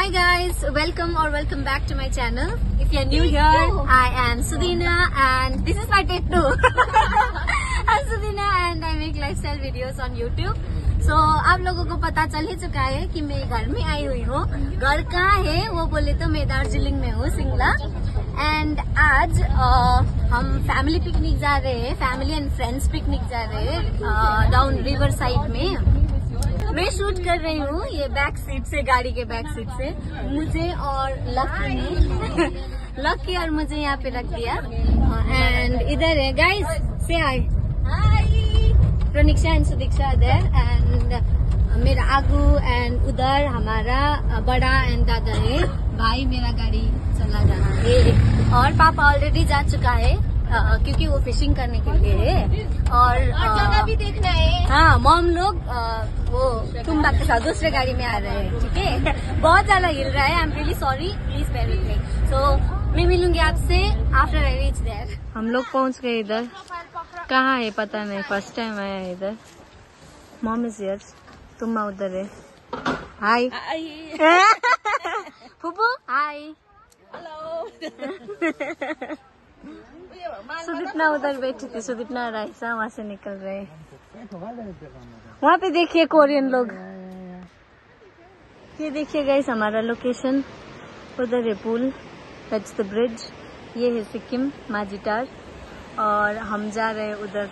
Hi guys, welcome or welcome back to my channel. If you're new here, I am Sudhina and this is my take two. I'm Sudhina and I make lifestyle videos on YouTube. So आप लोगों को पता चल ही चुका है कि मैं घर में आई हुई हूँ घर कहाँ है वो बोले तो मैं दार्जिलिंग में हूँ सिंगला एंड आज अ, हम फैमिली पिकनिक जा रहे हैं फैमिली एंड फ्रेंड्स पिकनिक जा रहे हैं डाउन रिवर साइड में मैं शूट कर रही हूँ ये बैक सीट से गाड़ी के बैक सीट से। मुझे और लकी ने लकी और मुझे यहाँ पे रख दिया। एंड इधर है गाइस से हाय प्रनिक्षा एंड सुदीक्षा इधर एंड मेरा आगू एंड उधर हमारा बड़ा एंड दादा है। भाई मेरा गाड़ी चला रहा है। और पापा ऑलरेडी जा चुका है अ, क्योंकि वो फिशिंग करने के लिए है। और और जगह भी देखना है। हाँ मॉम लोग वो तुम्बा के साथ दूसरे गाड़ी में आ रहे हैं ठीक है? बहुत ज़्यादा हिल रहा है I am really sorry please bear with me so मैं मिलूँगी आपसे आफ्टर आई रीच देयर हम लोग पहुँच गए इधर। कहाँ है पता नहीं फ़र्स्ट टाइम आया इधर। मॉम इज़ हियर तुम उधर है। हाय फूफू हाय सुदीपना उधर बैठी थी सुदीपना राइसा वहाँ से निकल रहे वहाँ पे देखिए कोरियन लोग। ये देखिए गाइस हमारा लोकेशन उधर है पुल दैट्स द ब्रिज ये है सिक्किम, माजिटार। और हम जा रहे हैं उधर।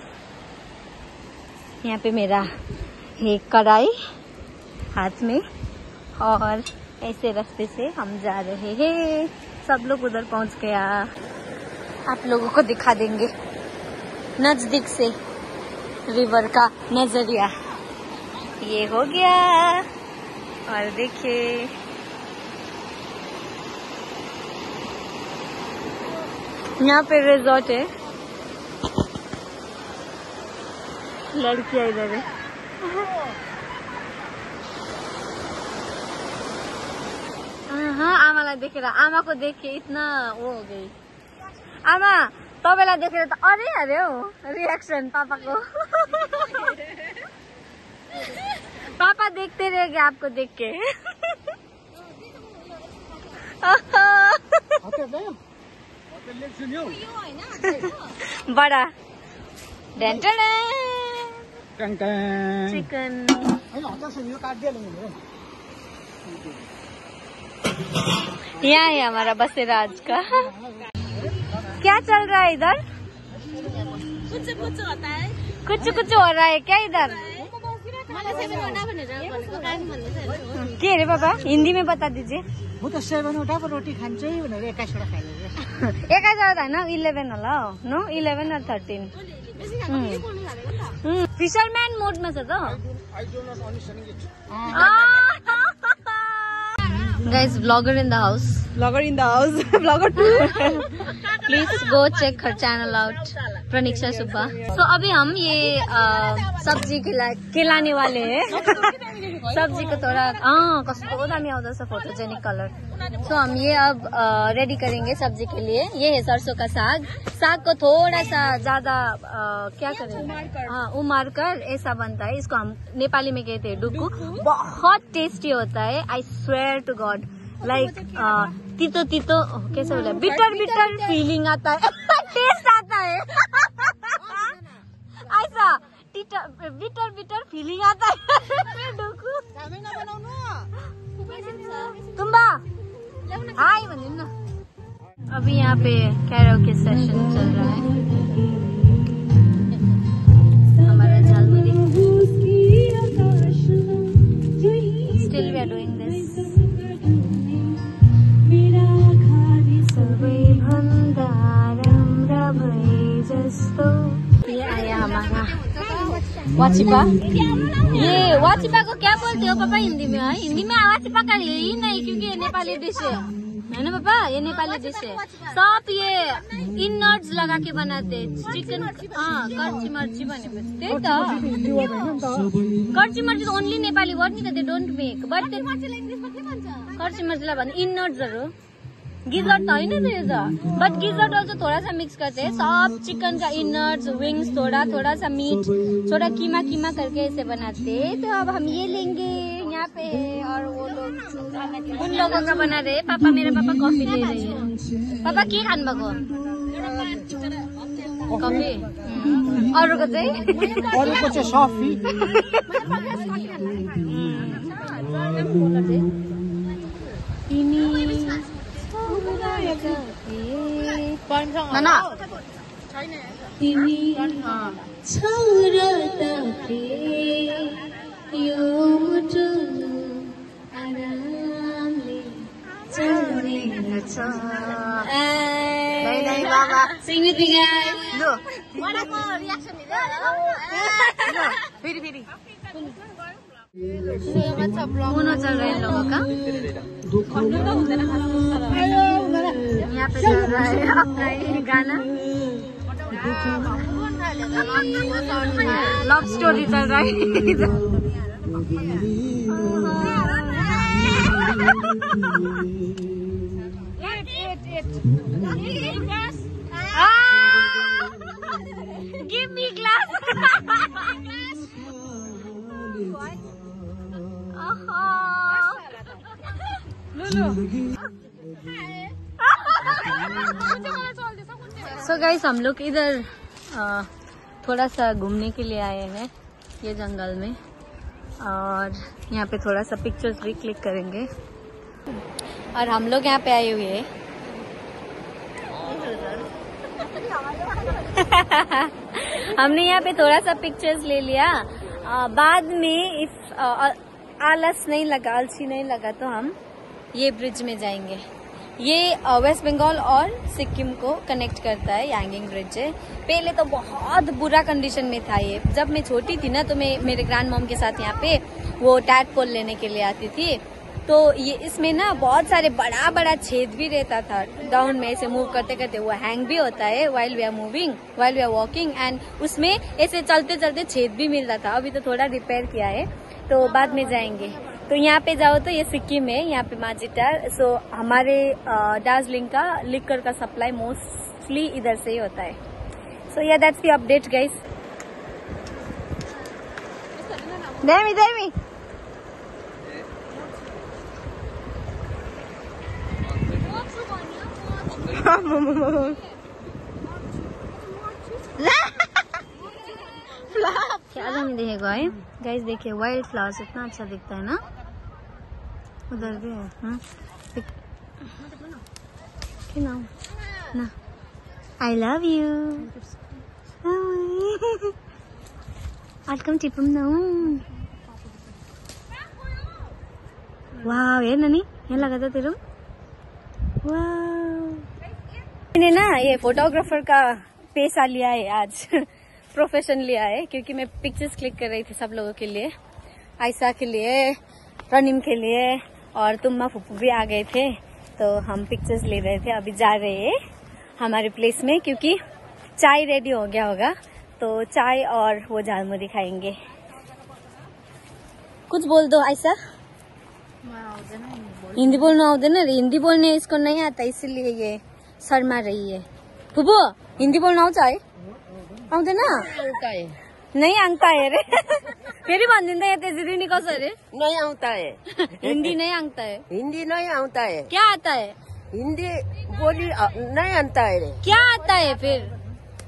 यहाँ पे मेरा है कढ़ाई हाथ में। और ऐसे रास्ते से हम जा रहे हैं। सब लोग उधर पहुँच गया। आप लोगों को दिखा देंगे। नज़दीक से। रिवर का नज़रिया। ये हो गया। और देखिए। यहाँ पे रिजॉर्ट है। लड़कियाँ इधर है। हाँ आमालाई देखेर आमाको देखे इतना वो हो गई। आमा तपाईँलाई देखेर त अरे अरे हौ रिएक्सन पापाको पापा देखते रह गए आपको देख के। बड़ा। चिकन यहाँ है हमारा बसेराज का। क्या चल रहा है इधर? कुछ कुछ होता है कुछ कुछ हो रहा है क्या इधर? के अरे पापा हिंदी में बता दीजिए। म त सेभेनवटा पो रोटी खान्छु भनेर एक्काइसवटा खाइदिएको एक्काइसवटा होइन इलेभेन होला हौ नो इलेभेन र थर्टिन फिसरम्यान मोडमा छ त। guys vlogger in the house. Vlogger in the house. Vlogger go check her channel out Praniksha Subba so अभी हम ये सब्जी खिला खिलाने वाले हैं सब्जीको थोडा अँ कस्तो दामी आउँदछ फोटोजेनिक कलर सो हम ये अब रेडी करेंगे सब्ज़ी के लिए। ये है सरसों का साग। साग को थोड़ा सा ज़्यादा क्या करें? हाँ उमार कर। ऐसा बनता है। इसको हम नेपाली में कहते हैं डुकू बहुत टेस्टी होता है। I swear to god like तीतो तीतो कैसे बोला? बिटर बिटर फीलिंग आता है। टेस्ट आता है। ऐसा बिटर बिटर फीलिंग आता है। डुकू तुम्बा अभी यहाँ पे कैरोके सेशन चल रहा है। राम्रा भए जस्तो। आया हमारा। वाचिपा? ये वाचिपा को क्या बोलते हो पापा हिंदी में है? हिंदी में वाचिपा का ही नहीं क्योंकि ये नेपाली डिश है है ना पापा? ये नेपाली डिश है सब ये इन नट्स लगा के बनाते। चिकन हाँ कर्ची मर्ची भनेपछि। त्यही त। कर्ची मर्ची ओन्ली नेपाली वर्ड नि त दे डोन्ट मेक बट कर्ची मर्चीलाई भन्दा इन नट्सहरू गिजट तो होइन त यो त बट गिजट अल्सो थोड़ा सा मिक्स करते हैं। सब चिकन का इनर्ट्स विंग्स थोड़ा थोड़ा सा मीट थोड़ा कीमा कीमा करके ऐसे बनाते हैं। तो अब हम ये लेंगे यहाँ पे और वो लोग उन लोगों का बना रहे पापा मेरे पापा कॉफ़ी ले रहे हैं। पापा के खानु भएको कफी अरूको चाहिँ अरूको चाहिँ सफी नाना तिमी छौरा तफे यो मुटु आरामले चल्ने रहेछ Sing with me guys. फेरि फेरि पुनः चल रहे हैं लोगों का यहाँ पे चल रहा है अपना ये गाना लव स्टोरी चल रहा है! Give me glass. So guys हम लोग इधर थोड़ा सा घूमने के लिए आए हैं ये जंगल में। और यहाँ पे थोड़ा सा पिक्चर्स भी क्लिक करेंगे। और हम लोग यहाँ पे आए हुए हैं। हमने यहाँ पे थोड़ा सा पिक्चर्स ले लिया। आ, बाद में इफ़ आ, आलस नहीं लगा आलसी नहीं लगा तो हम ये ब्रिज में जाएँगे। ये वेस्ट बंगाल और सिक्किम को कनेक्ट करता है यांगिंग ब्रिज पहले तो बहुत बुरा कंडीशन में था ये। जब मैं छोटी थी ना तो मैं, मेरे ग्रैंड मॉम के साथ यहाँ पे वो टैट पोल लेने के लिए आती थी। तो ये, इसमें ना बहुत सारे बड़ा बड़ा छेद भी रहता था। डाउन में ऐसे मूव करते करते वो हैंग भी होता है while we are moving while we are walking and उसमें ऐसे चलते चलते छेद भी मिलता था। अभी तो थोड़ा रिपेयर किया है तो बाद में जाएँगे। तो यहाँ पे जाओ तो ये सिक्किम है यहाँ पे माजिटार सो हमारे दार्जिलिंग का लिकर का सप्लाई मोस्टली इधर से ही होता है। So yeah that's the update guys Demi, Demi. क्या देखेगा गाइस देखिए वाइल्ड फ्लावर्स इतना अच्छा दिखता है ना। उधर भी है हाँ? टिपम ना। वाह ये ननी, ये लगा था तेरे वाह मैंने ना ये फोटोग्राफर का पेशा लिया है आज। प्रोफेशन लिया है, क्योंकि मैं पिक्चर्स क्लिक कर रही थी सब लोगों के लिए। आयशा के लिए रनिम के लिए। और तुम्मा फुप्पू भी आ गए थे तो हम पिक्चर्स ले रहे थे अभी जा रहे हैं हमारे प्लेस में क्योंकि चाय रेडी हो गया होगा तो चाय और वो झालमुरी खाएँगे कुछ बोल दो ऐसा हिंदी बोलना आउँदैन अरे हिंदी बोल्ने यसको नहीं आता इसीलिए ये शर्मा रही है। फुपू हिंदी बोल्नु आउँछ है आउँदैन नै आङ्ता है अरे फेरि भनिदिँदा यहाँ त्यसरी नि कसो अरे नहीं आता है। हिंदी नहीं आङ्ता है। हिंदी नहीं आता है। क्या आता है? हिंदी बोली नहीं आता है रे। क्या आता है फिर?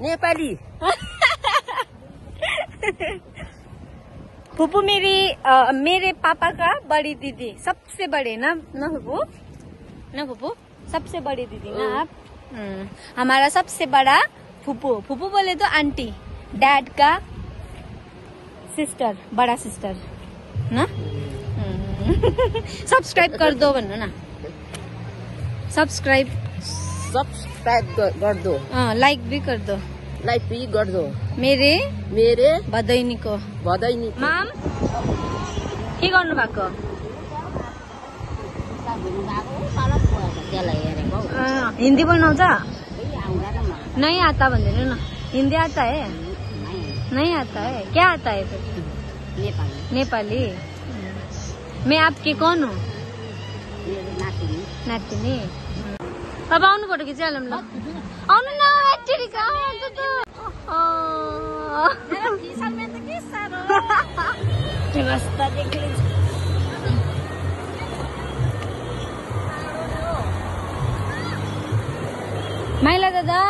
नेपाली। फुपू मेरी अ, मेरे पापा का बड़ी दीदी सबसे बड़े ना ना फुपू ना फुपू सबसे बड़ी दीदी ना आप? हम्म, हमारा सबसे बड़ा फुपू फुपू बोले तो आंटी डैड का सिस्टर बड़ा सिस्टर ना? सब्सक्राइब कर दो भन्नु न। सब्सक्राइब सब्सक्राइब कर, कर दो लाइक भी कर दो। लाइक भी कर दो मेरे? मेरे? भदैनीको भदैनी माम के गर्नु भएको? हिन्दी बोल्नु आउँछ? नै आता भनिदिनु न। हिन्दी आता है। नहीं आता है। क्या आता है फिर? नेपाली। नेपाली? मैं आपकी कौन हूँ? नातिनी। अब आउन फ़ोटो खींचे हम लोग महिला दादा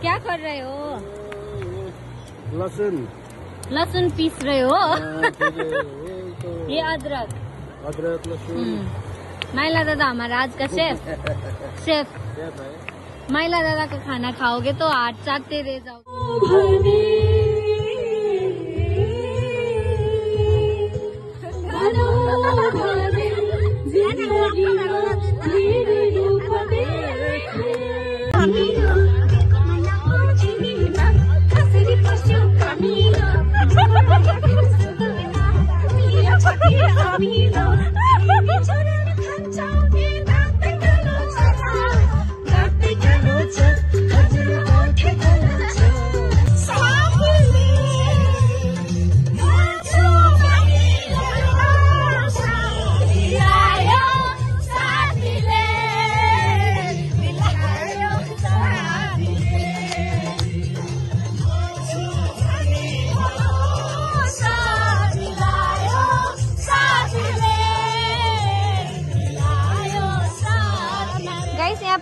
क्या कर रहे हो? लसुन। लहसुन पीस रहे हो? हाँ, ये तो। ये अदरक। अदरक लहसुन। महिला दादा हमारा आज का शेफ शेफ? माइला दादा का खाना खाओगे तो हाथ चाटते रह जाओगे। 哈哈哈哈哈！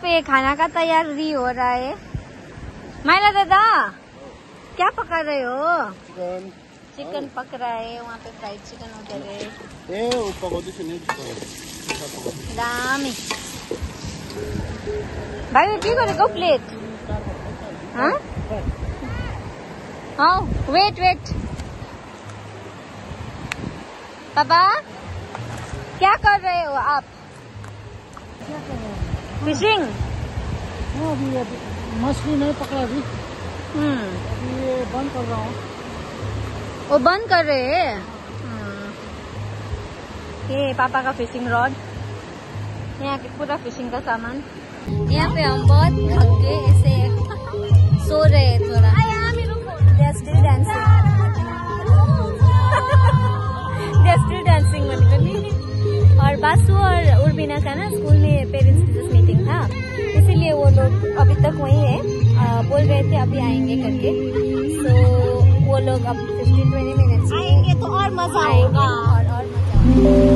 पे खाना का तैयारी हो रहा है। माइला दादा क्या पका रहे हो? चिकन चिकन पक रहा है वहाँ पे फ्राइड चिकन है। ए वो पकाउँदैछु नि पकाउँदैछु। दामी भाइ के गरेको प्लेट हाँ? हाँ वेट वेट पापा क्या कर रहे हो आप? फिशिंग हाँ, अभी मछली नहीं पकड़ा अभी। हम्म। अभी ये बंद कर रहा हूँ। वो बंद कर रहे हैं? हम्म। ये पापा का फिशिंग रॉड यहाँ के पूरा फिशिंग का सामान। यहाँ पे हम बहुत थक ऐसे सो रहे हैं थोड़ा। नि और बासु और उर्बिना का ना स्कूल में पेरेंट्स बोल रहे थे अभी आएँगे करके। सो वो लोग अब 15 20 मिनट्स आएँगे तो और मज़ा आएगा और और मज़ा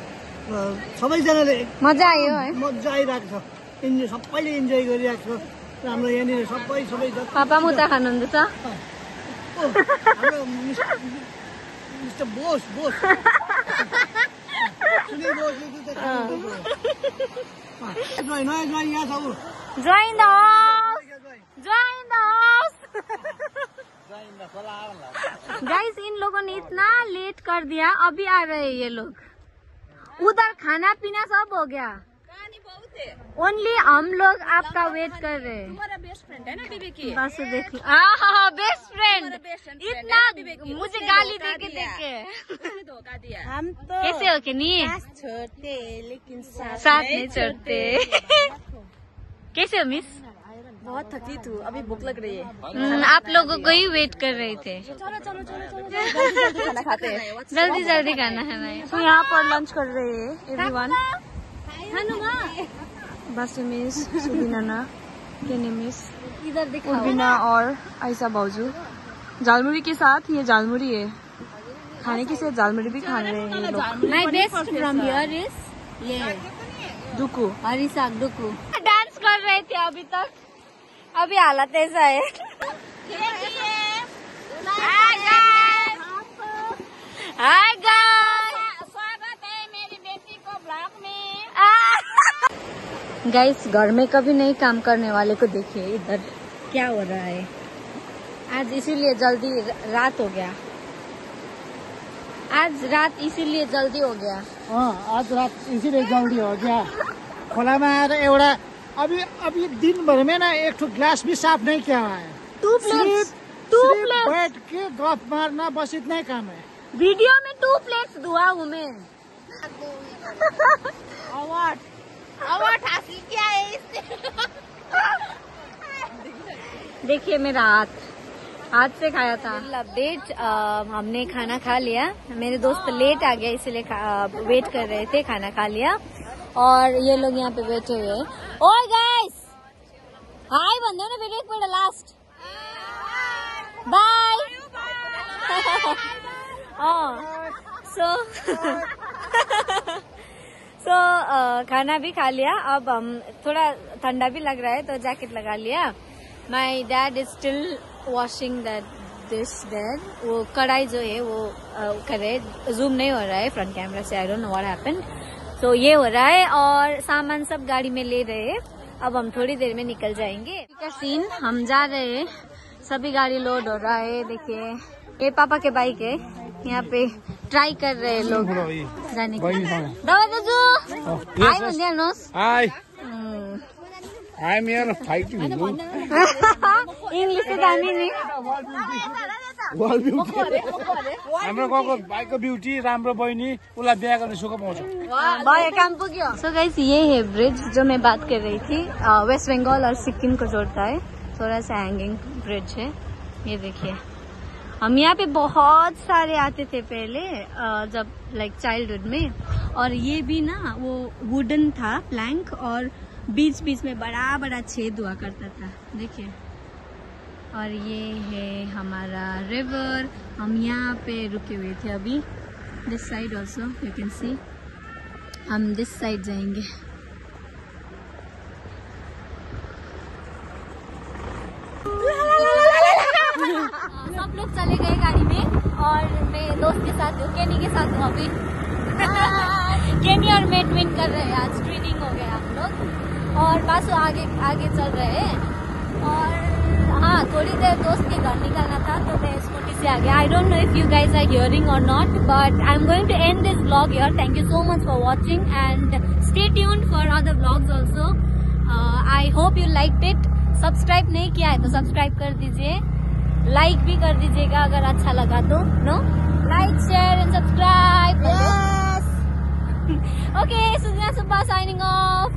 सबैजनाले मजा आयो है। मजा आइरहेको छ। इन्जोय सबैले इन्जोय गरिरहेको छ। हाम्रो यहाँनिर सबै सबै पापा मुता खानुहुँदैछ मिस्टर बोस बोस। नयाँ यहाँ छ ऊ। द द गाइस इन लोगों ने इतना लेट कर दिया अभी आ रहे हैं ये लोग। उधर खाना पीना सब हो गया। ओनली हम लोग आपका वेट कर रहे हैं। तुम्हारा बेस्ट फ्रेंड है ना बीबी की? बस देख हाँ बेस्ट फ्रेंड best friend इतना मुझे गाली दे के। देख। धोखा दिया। हम तो कैसे हो के नहीं छोड़ते लेकिन साथ साथ नहीं छोड़ते कैसे हो मिस बहुत थकी तू अभी भूख लग रही है। हम्म, आप लोगों को ही वेट कर रहे थे। खाना खाते हैं। जल्दी जल्दी खाना है तो यहाँ पर लंच कर रहे हैं एवरीवन बासु मिस सुबिना केने मिस इधर उर्बिना और आयशा भाउजू झालमुरी के साथ ये झालमुरी है। खाने के साथ झालमुरी भी खा रहे हैं लोग। My best from here is ये। दुकू हरी साग डुकू। डांस कर रहे थे अभी तक। अभी हालत ऐसा है। हाय गाइस स्वागत है मेरी बेटी को ब्लॉग में गाइस घर में कभी नहीं काम करने वाले को देखिए इधर क्या हो रहा है। आज इसीलिए जल्दी रात हो गया। आज रात इसीलिए जल्दी हो गया। अँ, आज रात इसीलिए जल्दी हो गया। खोलामा आएर एउटा अभी अभी दिनभर में ना एक ग्लास भी साफ़ नहीं किया हुआ है। टू प्लेट्स टू प्लेट्स बैठ के गप मारना बस इतना ही काम है। वीडियो में टू प्लेट्स धुआ हूँ मैं देखिए मेरा हाथ। हाथ से खाया था। अपडेट हमने खाना खा लिया। मेरे दोस्त लेट आ गया इसलिए वेट कर रहे थे खाना खा लिया। और ये लोग यहाँ पे बैठे हुए हैं। और गाइस हाय भन्दै न फेरि एकपल्ट लास्ट बाय सो सो खाना भी खा लिया। अब हम थोड़ा ठंडा भी लग रहा है तो जैकेट लगा लिया। My dad is still washing that dish there वो कढ़ाई जो है वो uh, कर। जूम नहीं हो रहा है फ्रंट कैमरा से I don't know what happened तो ये हो रहा है और सामान सब गाड़ी में ले रहे हैं अब हम थोड़ी देर में निकल जाएँगे। का सीन हम जा रहे हैं। सभी गाड़ी लोड हो रहा है देखिए। ये पापा के बाइक है। यहाँ पे ट्राई कर रहे हैं लोग जाने के इङ्ग्लिस चाहिँ जाने नि वाल ब्युटी हाम्रो गाउँको भाइको ब्युटी राम्रो बहिनी उसलाई बिहा गर्ने सुख पाउँछ। भयो काम पुग्यो सो गाइस ये है ब्रिज जो मैं बात कर रही थी वेस्ट बंगाल और सिक्किम को जोड़ता है। थोड़ा सा हैंगिंग ब्रिज है। ये देखिए। हम यहाँ पे बहुत सारे आते थे पहले जब लाइक चाइल्डहुड में। और ये भी ना वो वुडन था प्लैंक और बीच बीच में बड़ा बड़ा छेद हुआ करता था। देखिए। और ये है हमारा रिवर हम यहाँ पे रुके हुए थे अभी. This side also you can see हम दिस साइड जाएँगे. सब लोग चले गए गाड़ी में और मैं दोस्त के साथ हूँ केनी के साथ हूँ अभी. केनी और ट्विन कर रहे हैं आज. ट्विनिंग हो गया हम लोग. और बासु आगे आगे चल रहे हैं. और हाँ थोड़ी देर दोस्त के घर निकलना था तो मैं स्कूटी से आ गया I don't know if you guys are hearing or not but I am going to end this blog here thank you so much for watching and stay tuned for other blogs also I hope you like it subscribe नहीं किया है तो subscribe कर दीजिए। Like भी कर दीजिएगा अगर अच्छा लगा तो no like share and subscribe okay Sujana Subba signing off